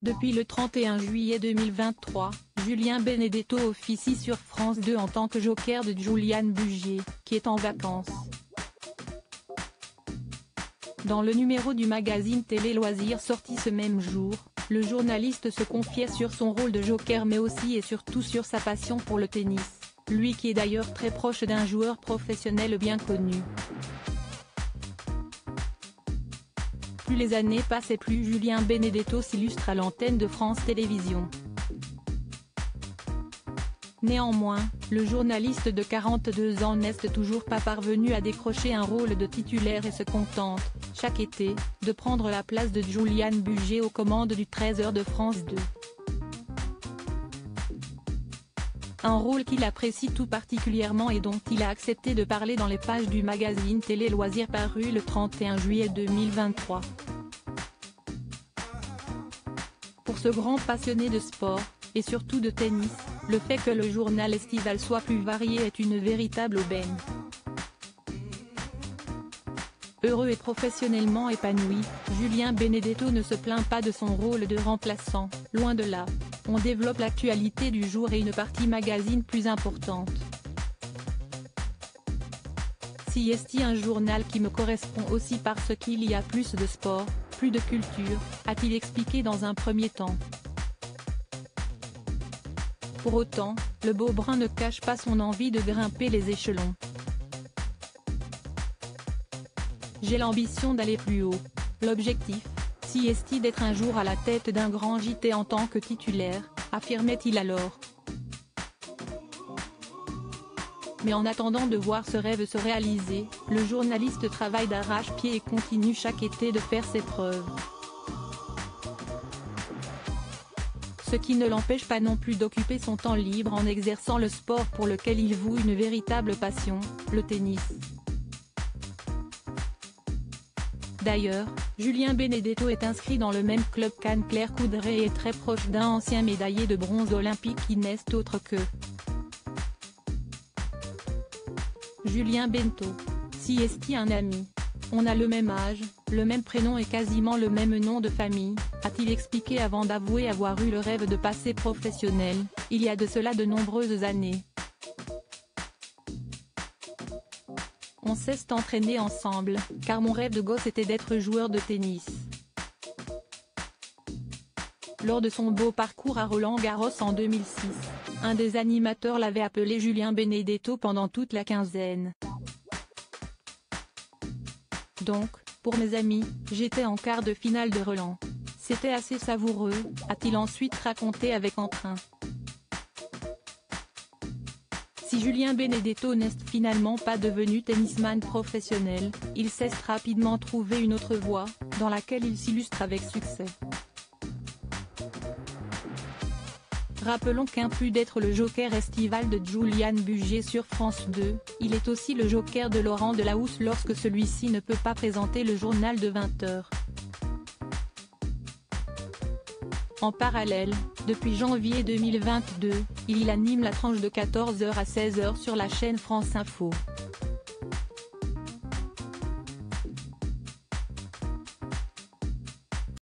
Depuis le 31 juillet 2023, Julien Benedetto officie sur France 2 en tant que joker de Juliane Bugier, qui est en vacances. Dans le numéro du magazine Télé Loisirs sorti ce même jour, le journaliste se confiait sur son rôle de joker mais aussi et surtout sur sa passion pour le tennis, lui qui est d'ailleurs très proche d'un joueur professionnel bien connu. Plus les années passent et plus Julien Benedetto s'illustre à l'antenne de France Télévisions. Néanmoins, le journaliste de 42 ans n'est toujours pas parvenu à décrocher un rôle de titulaire et se contente, chaque été, de prendre la place de Juliane Bugier aux commandes du 13h de France 2. Un rôle qu'il apprécie tout particulièrement et dont il a accepté de parler dans les pages du magazine Télé Loisirs paru le 31 juillet 2023. Pour ce grand passionné de sport, et surtout de tennis, le fait que le journal estival soit plus varié est une véritable aubaine. Heureux et professionnellement épanoui, Julien Benedetto ne se plaint pas de son rôle de remplaçant, loin de là. On développe l'actualité du jour et une partie magazine plus importante. Si est un journal qui me correspond aussi parce qu'il y a plus de sport, plus de culture, a-t-il expliqué dans un premier temps. Pour autant, le beau brun ne cache pas son envie de grimper les échelons. J'ai l'ambition d'aller plus haut. L'objectif, si est d'être un jour à la tête d'un grand JT en tant que titulaire, affirmait-il alors. Mais en attendant de voir ce rêve se réaliser, le journaliste travaille d'arrache-pied et continue chaque été de faire ses preuves. ce qui ne l'empêche pas non plus d'occuper son temps libre en exerçant le sport pour lequel il voue une véritable passion, le tennis. D'ailleurs, Julien Benedetto est inscrit dans le même club qu'Anne-Claire Coudray et est très proche d'un ancien médaillé de bronze olympique qui n'est autre que Julien Bento. Si est un ami? On a le même âge, le même prénom et quasiment le même nom de famille, a-t-il expliqué avant d'avouer avoir eu le rêve de passer professionnel, il y a de cela de nombreuses années. On s'est ensemble, car mon rêve de gosse était d'être joueur de tennis. Lors de son beau parcours à Roland Garros en 2006, un des animateurs l'avait appelé Julien Benedetto pendant toute la quinzaine. Donc, pour mes amis, j'étais en quart de finale de Roland. C'était assez savoureux, a-t-il ensuite raconté avec entrain. Si Julien Benedetto n'est finalement pas devenu tennisman professionnel, il cesse rapidement trouver une autre voie, dans laquelle il s'illustre avec succès. Rappelons qu'un plus d'être le joker estival de Julian Bugier sur France 2, il est aussi le joker de Laurent Delahousse lorsque celui-ci ne peut pas présenter le journal de 20h. En parallèle, depuis janvier 2022, il anime la tranche de 14h à 16h sur la chaîne France Info.